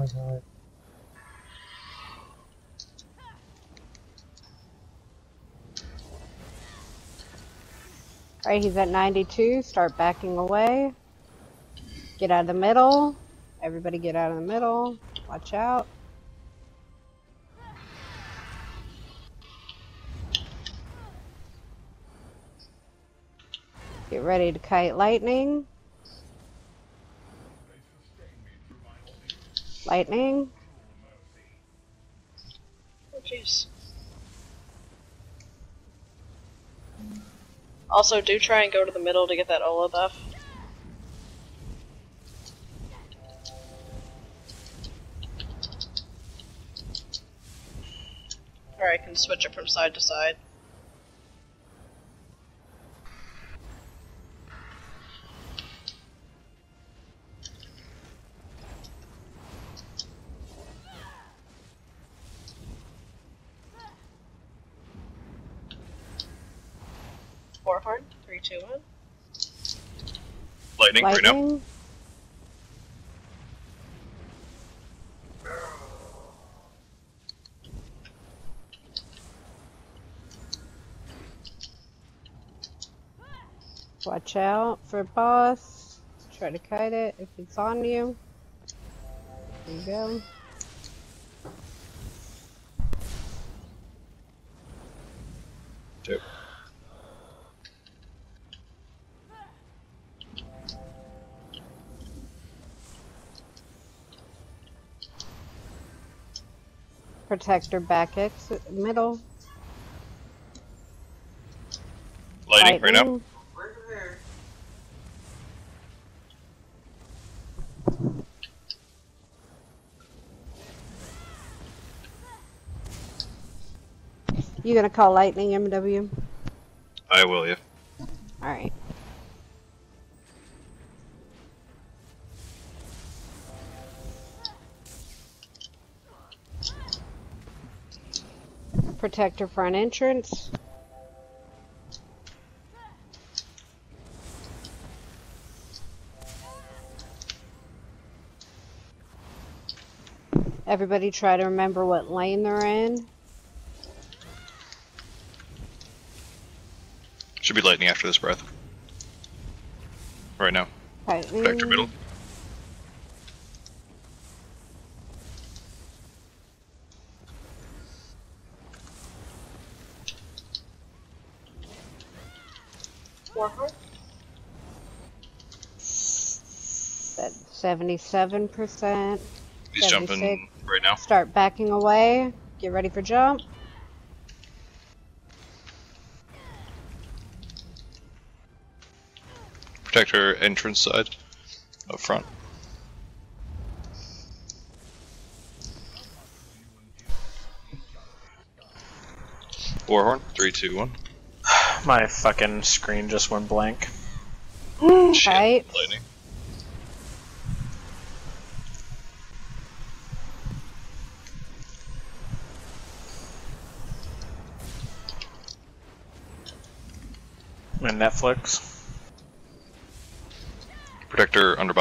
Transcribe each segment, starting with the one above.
my. Alright, he's at 92. Start backing away. Get out of the middle. Everybody get out of the middle. Watch out. Get ready to kite lightning. Lightning. Oh, jeez. Also, do try and go to the middle to get that Ola buff. Or I can switch it from side to side. Four horn, three, two, one. Lightning, right now. Watch out for boss. Try to kite it if it's on you. There you go. Two. Protector back exit middle. Lightning, right now. You gonna call lightning MW? I will, yeah. Alright. Protector front entrance. Everybody try to remember what lane they're in. Should be lightning after this breath. Right now. Lightning. Protector middle. Four horn. 77%. He's jumping right now. Start backing away. Get ready for jump. Protector entrance side. Up front. Warhorn, three, two, one. My fucking screen just went blank. Shit. Right. Lightning. And Netflix. Protector under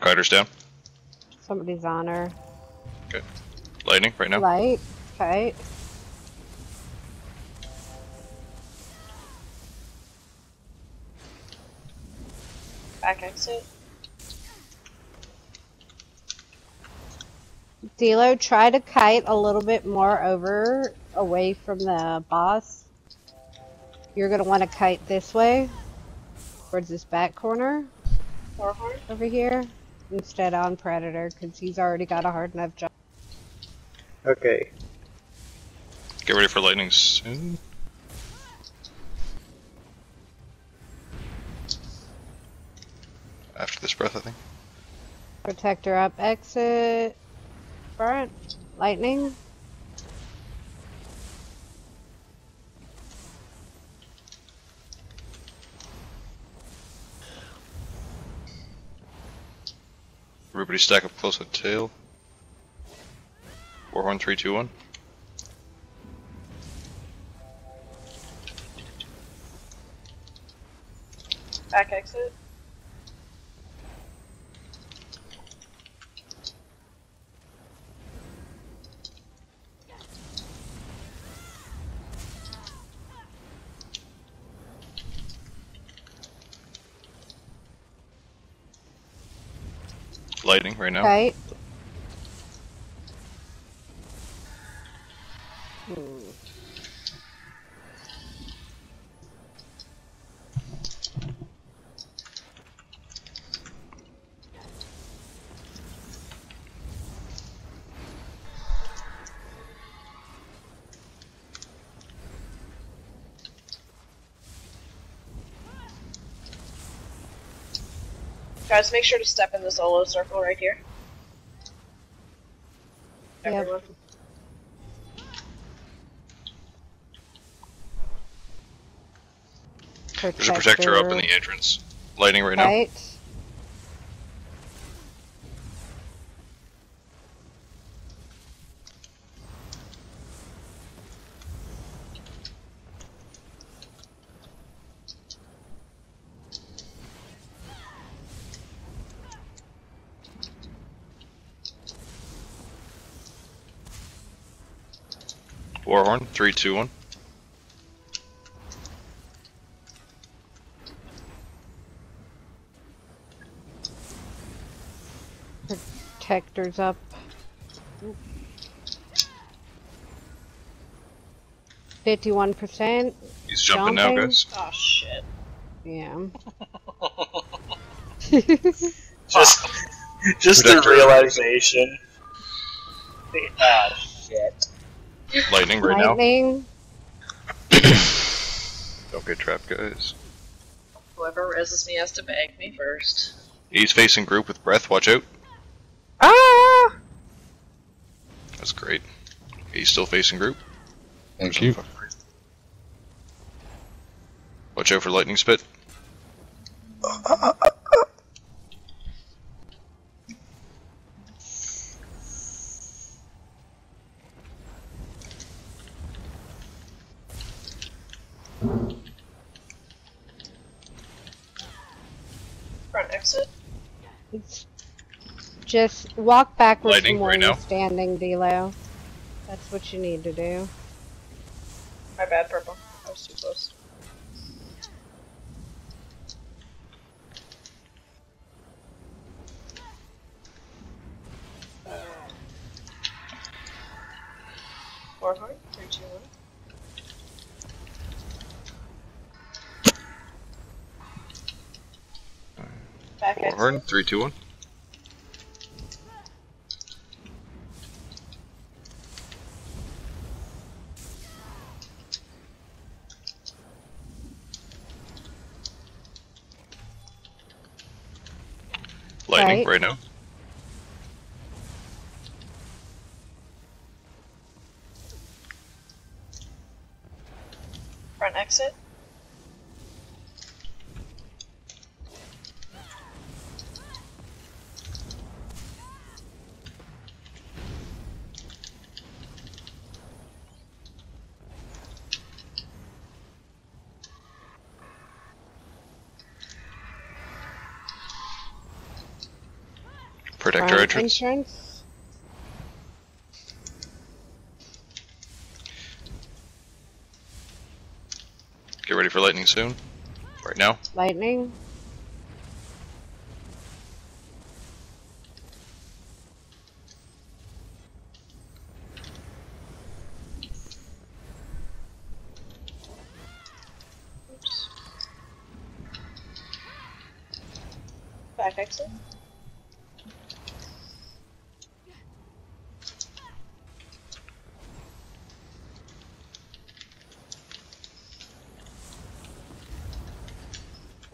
boss. Kiter's down. Somebody's on her. Okay. Lightning right now. Light. Kite. Back exit. Delo, try to kite a little bit more over, away from the boss. You're gonna want to kite this way, towards this back corner Four over here, instead on Predator, because he's already got a hard enough job. Okay. Get ready for lightning soon. After this breath, I think. Protector up, exit, front, lightning. Everybody stack up close with tail. Warhorn, three, two, one. Back exit. Lightning right now. Kite. Guys, make sure to step in the solo circle right here. Yep. Everyone. There's a protector up in the entrance. Lightning right now. Kite. Warhorn, three, two, one. Protectors up. Fifty-one percent. He's jumping, now, Jumping. guys. Oh shit. Yeah. Just, just the realization. Ah, shit. Lightning right now. Lightning. Don't get trapped, guys. Whoever resists me has to bag me first. He's facing group with breath. Watch out. Ah! That's great. He's still facing group. Thank you. Watch out for lightning spit. Front exit. It's just walk backwards Lightning from where right you're now. standing, Delo. That's what you need to do. My bad, purple. I was too close. Warhorn, three, two, one. Exit. three, two, one. Lightning Right. right now. Front exit. Protector Front um, entrance. entrance. Get ready for lightning soon. Right now. Lightning. Oops. Back exit.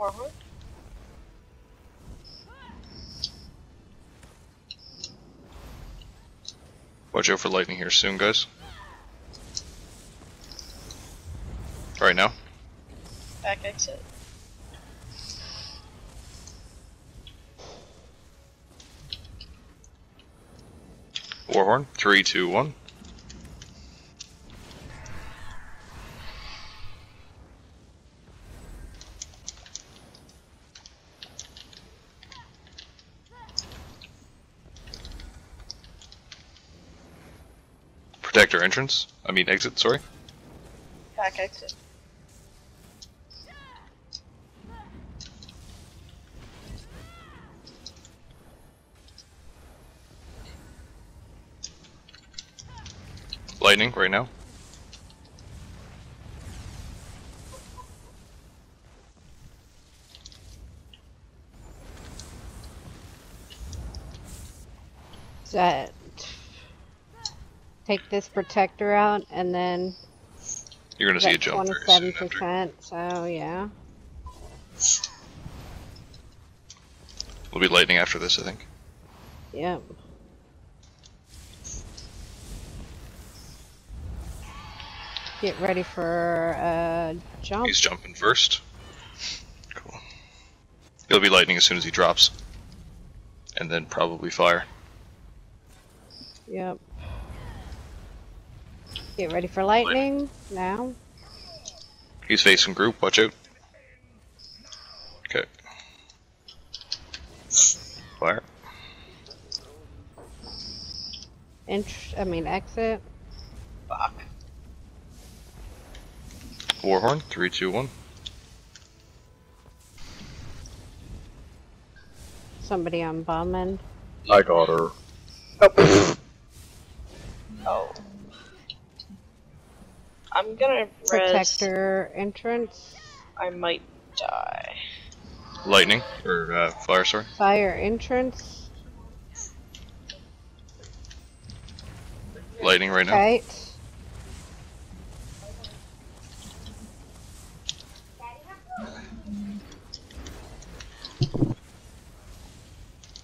Warhorn. Watch out for lightning here soon, guys. Right now. Back exit. Warhorn. Three, two, one. Protector entrance. I mean exit. Sorry. Back exit. Lightning right now. Is That take this protector out and then You're gonna see a jump. Twenty-seven percent. So yeah, We'll be lightning after this, I think. yep. Get ready for a jump. He's jumping first. Cool. It'll be lightning as soon as he drops. And then probably fire. Yep. Get ready for lightning now. He's facing group, watch out. Okay. Fire. Int- I mean exit. Fuck. Warhorn, three, two, one. Somebody on bomb end. I got her. Oh. I'm gonna res. Protector entrance. I might die. Lightning, or uh, fire, sorry. Fire entrance. Lightning right now. Kite.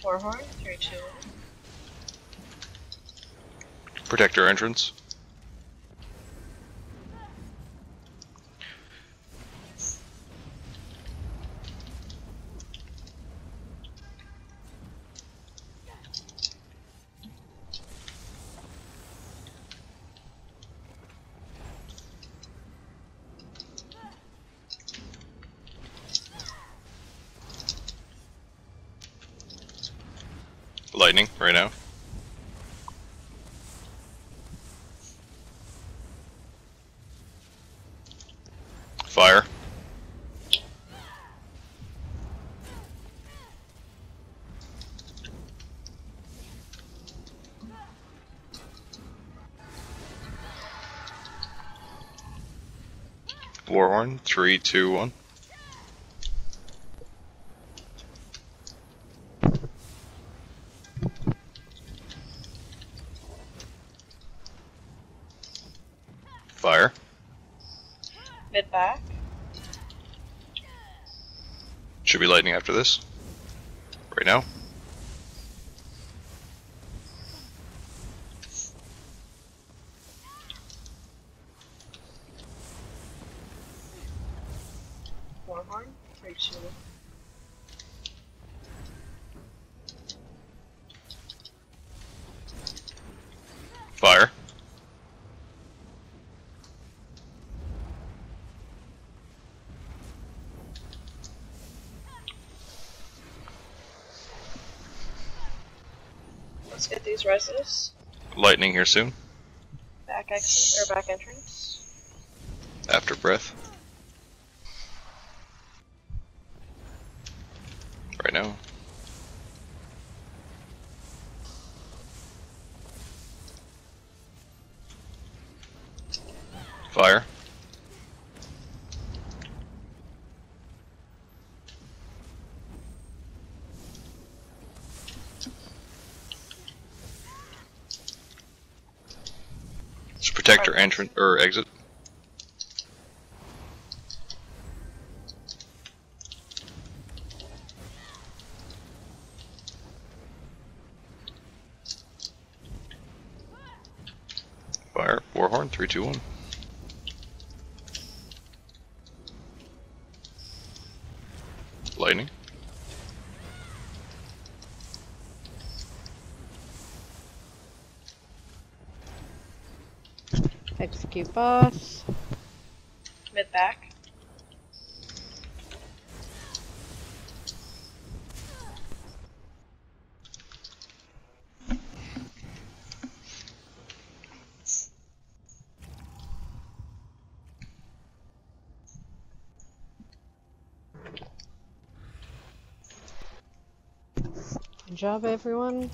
Warhorn. Three, two, one. Protector entrance. Lightning right now. Fire. Warhorn, three, two, one. Fire. Mid back. After this. Right now. One. Fire. Let's get these reses. Lightning here soon. Back exit or back entrance. After breath. Right now. Fire. Just protect your entrance or exit. Fire. Warhorn. Three, two, one. Lightning. Execute boss. Mid back. Good job, everyone.